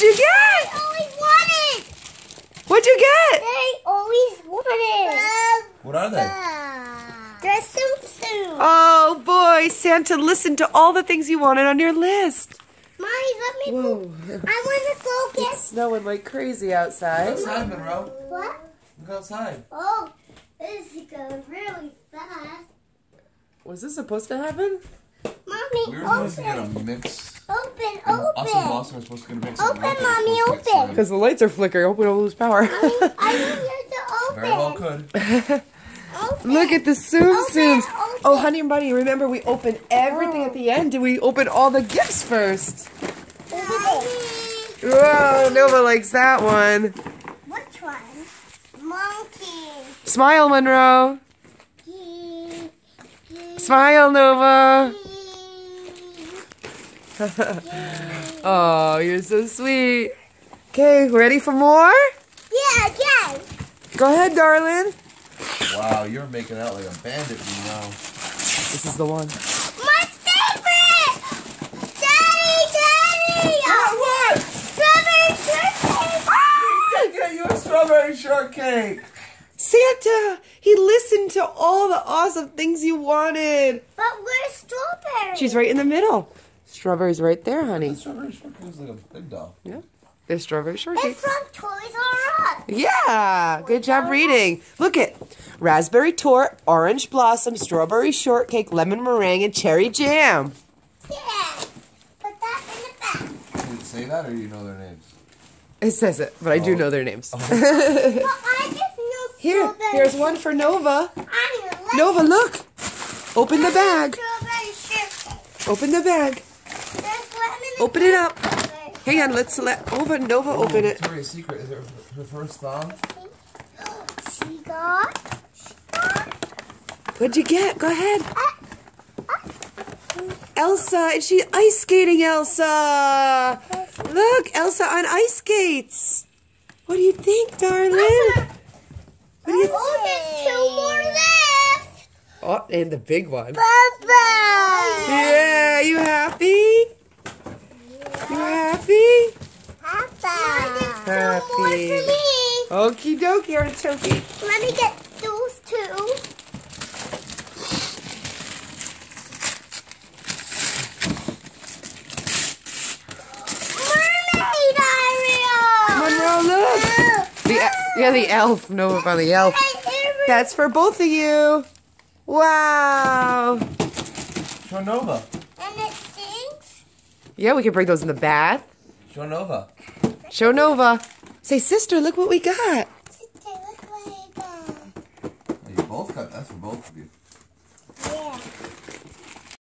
did you get? They always wanted. What'd you get? They always wanted. Uh, what are they? Uh, they're Tsum Tsum. Oh boy, Santa listened to all the things you wanted on your list. Mommy, let me go. I want to go get. It's snowing like crazy Go outside. outside, Monroe. What? Go outside. Oh, this is going really fast. Was this supposed to happen? Mommy, We were supposed to get a mix. Open, Us and open. Boston were supposed to get a mix. Open, and Michael was Mommy, supposed to get open. Because the lights are flickering. Hope we don't lose power. I need you to open. Very well could. Open. Look at the Tsum Tsums. Open, open. Oh, honey and bunny, remember we opened everything at the oh. end. Did we open all the gifts first? Look. Whoa, Nova likes that one. Which one? Monkey. Smile, Monroe. Key. Key. Smile, Nova. Key. oh, you're so sweet. Okay, ready for more? Yeah, yeah. Go ahead, darling. Wow, you're making out like a bandit, you know. This is the one. My favorite! Daddy, Daddy! What? Strawberry shortcake! I get you a strawberry shortcake. Santa, he listened to all the awesome things you wanted. But where's strawberry? She's right in the middle. Strawberry's right there, honey. Strawberry shortcake is like a big doll. Yeah. There's strawberry shortcake. It's from Toys R Us. Yeah, good job reading. Look at raspberry torte, orange blossom, strawberry shortcake, lemon meringue, and cherry jam. Yeah. Put that in the back. Did it say that or do you know their names? It says it, but I do Oh. know their names. Oh. Well, I just know Here, strawberry. here's one for Nova. Nova, look. Open the bag. Strawberry shortcake. Open the bag. There's lemon and Open it up. strawberry. Hang on, let's let Nova, Nova open it. Victoria's Secret is her, her first thong. She got. What'd you get? Go ahead. Uh, uh. Elsa, and she ice skating Elsa. Look, Elsa on ice skates. What do you think, darling? What do you Oh, there's two more left. Oh, and the big one. Bye-bye. Yeah, you happy? You happy? Papa. Happy. Two more for me. Okie dokie, artichoke. Let me get those two. Mermaid Ariel. Monroe, look. The, yeah, the elf. Nova on the elf. That's for both of you. Wow. Show Nova. And it stinks. Yeah, we can bring those in the bath. Show Nova. Show Nova. Say, sister, look what we got. Sister, look what I got. You both got that's for both of you. Yeah.